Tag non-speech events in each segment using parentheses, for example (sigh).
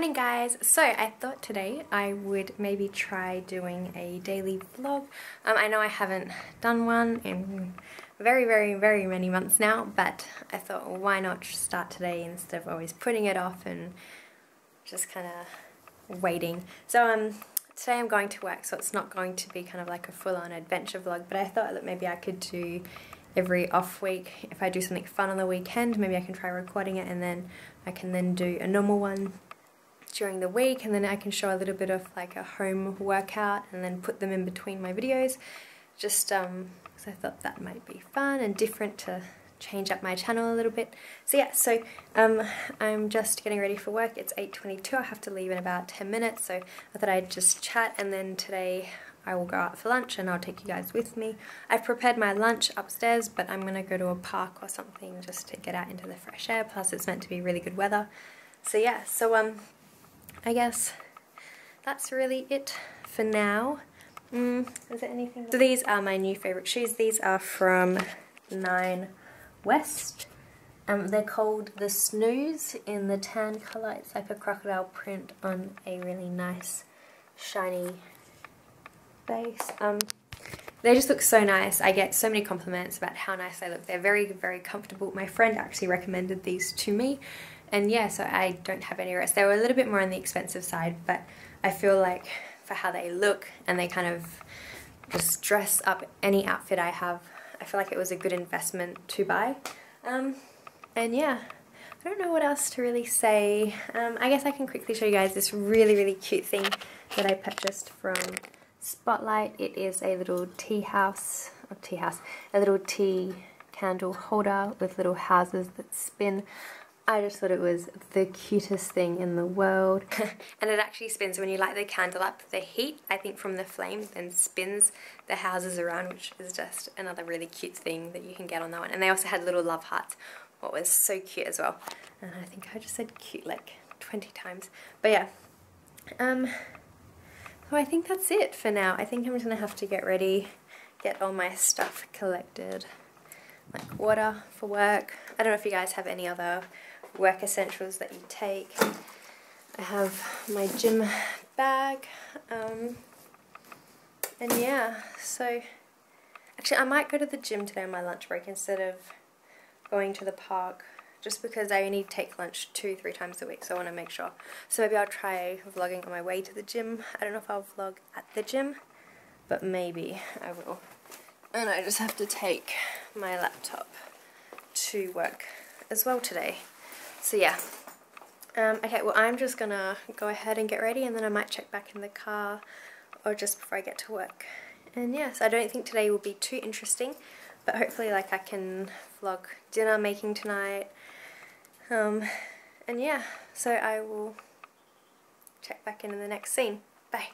morning guys! So I thought today I would maybe try doing a daily vlog. Um, I know I haven't done one in very very very many months now but I thought why not start today instead of always putting it off and just kind of waiting. So um, today I'm going to work so it's not going to be kind of like a full-on adventure vlog but I thought that maybe I could do every off week if I do something fun on the weekend maybe I can try recording it and then I can then do a normal one during the week and then I can show a little bit of like a home workout and then put them in between my videos. Just um because I thought that might be fun and different to change up my channel a little bit. So yeah so um I'm just getting ready for work. It's 8:22 I have to leave in about 10 minutes. So I thought I'd just chat and then today I will go out for lunch and I'll take you guys with me. I've prepared my lunch upstairs but I'm to go to a park or something just to get out into the fresh air. Plus it's meant to be really good weather. So yeah, so um I guess that's really it for now. Mm, is there anything? So these are my new favourite shoes. These are from Nine West. Um, they're called the Snooze in the tan colour. It's like a crocodile print on a really nice shiny base. Um, they just look so nice. I get so many compliments about how nice they look. They're very, very comfortable. My friend actually recommended these to me and yeah, so I don't have any regrets. They were a little bit more on the expensive side, but I feel like for how they look and they kind of just dress up any outfit I have, I feel like it was a good investment to buy. Um, and yeah, I don't know what else to really say. Um, I guess I can quickly show you guys this really, really cute thing that I purchased from Spotlight. It is a little tea house, or tea house, a little tea candle holder with little houses that spin. I just thought it was the cutest thing in the world. (laughs) and it actually spins when you light the candle up. The heat, I think, from the flame then spins the houses around, which is just another really cute thing that you can get on that one. And they also had little love hearts, what was so cute as well. And I think I just said cute like 20 times. But yeah, um, so I think that's it for now. I think I'm just going to have to get ready, get all my stuff collected, like water for work. I don't know if you guys have any other work essentials that you take. I have my gym bag. Um, and yeah, so actually I might go to the gym today on my lunch break instead of going to the park just because I only take lunch two, three times a week, so I want to make sure. So maybe I'll try vlogging on my way to the gym. I don't know if I'll vlog at the gym, but maybe I will. And I just have to take my laptop to work as well today. So yeah. Um, okay, well I'm just gonna go ahead and get ready and then I might check back in the car or just before I get to work. And yes, yeah, so I don't think today will be too interesting, but hopefully like I can vlog dinner making tonight. Um, and yeah, so I will check back in in the next scene. Bye.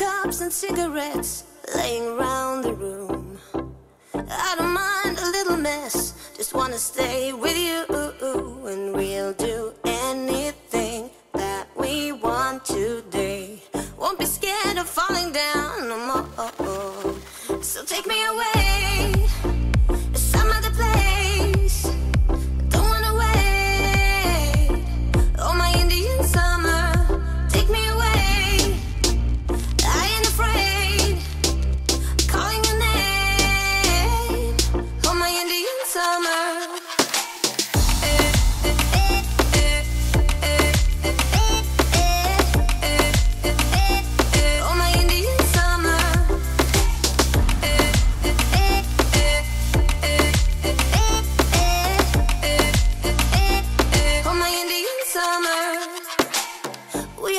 Cups and cigarettes laying around the room. I don't mind a little mess, just wanna stay with you, and we'll do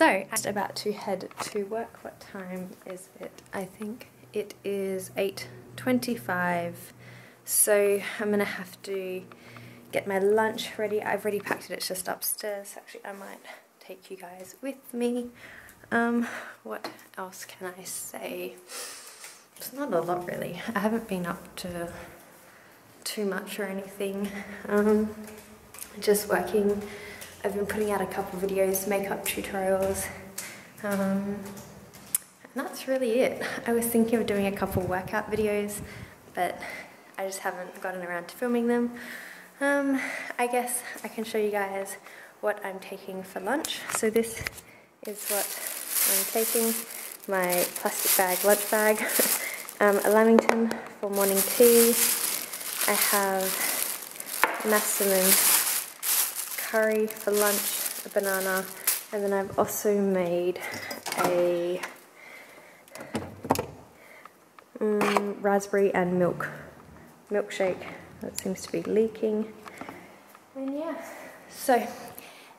so I'm just about to head to work. What time is it? I think it is 8.25. So I'm gonna have to get my lunch ready. I've already packed it, it's just upstairs. Actually, I might take you guys with me. Um, what else can I say? It's not a lot really. I haven't been up to too much or anything. Um, just working I've been putting out a couple videos, makeup tutorials, um, and that's really it. I was thinking of doing a couple workout videos, but I just haven't gotten around to filming them. Um, I guess I can show you guys what I'm taking for lunch. So this is what I'm taking, my plastic bag, lunch bag, (laughs) um, a Lamington for morning tea. I have Massaman curry for lunch, a banana, and then I've also made a um, raspberry and milk milkshake that seems to be leaking. And yeah, so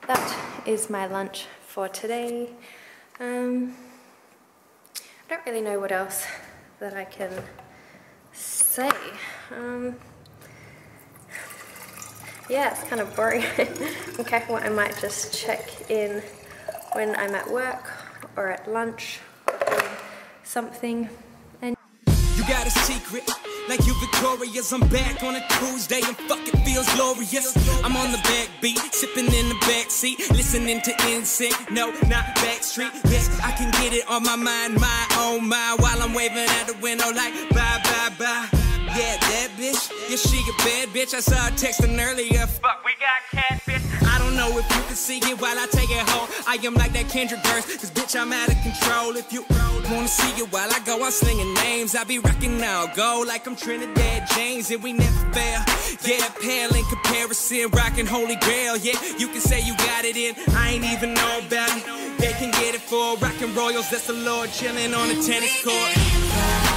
that is my lunch for today. Um, I don't really know what else that I can say. Um, yeah, it's kind of boring. (laughs) okay, well I might just check in when I'm at work or at lunch or something. And you got a secret, like you victorious. I'm back on a Tuesday and fucking feels glorious. I'm on the back beat, sipping in the back seat, listening to. No, not Backstreet. Yes, I can get it on my mind, my own mind, while I'm waving out the window like bye bye bye. Yeah, that bitch. Yeah, she a bad bitch. I saw her texting earlier. Fuck, we got catfish. I don't know if you can see it while I take it home. I am like that Kendrick verse. Cause bitch, I'm out of control. If you wanna see it while I go, I'm slinging names. I be rocking now. Go like I'm Trinidad James and we never fail. Yeah, pale in comparison. Rocking Holy Grail. Yeah, you can say you got it in. I ain't even know about it. They can get it for rocking royals. That's the Lord chilling on the tennis court.